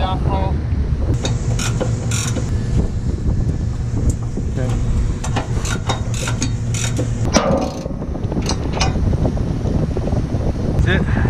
Okay. That's it.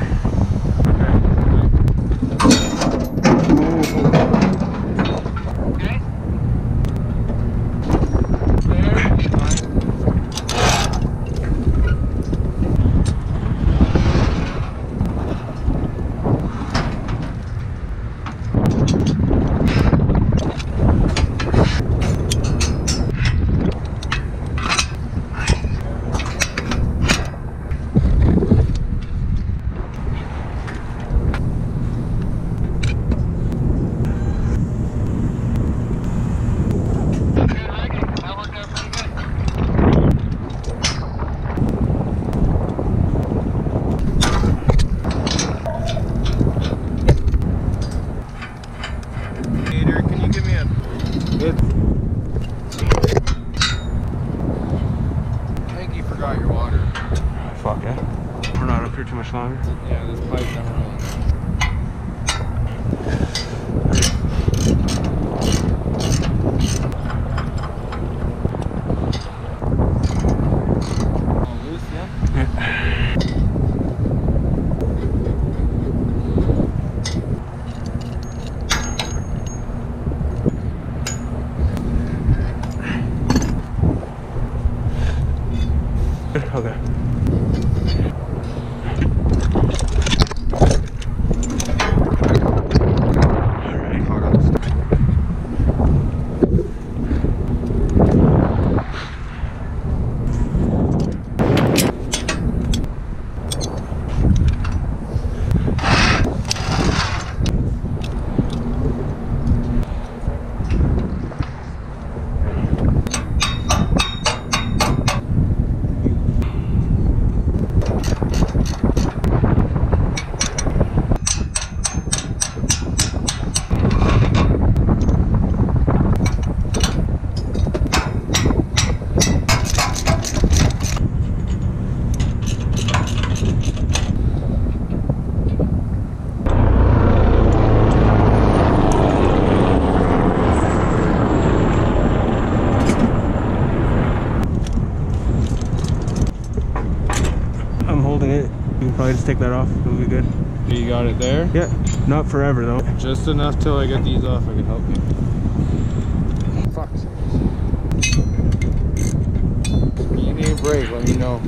For too much longer. Yeah, this pipe's not really. Oh, loose. Okay. You just take that off. It'll be good. You got it there? Yeah, not forever though. Just enough till I get these off, I can help you. Fuck. You need a break, let me know.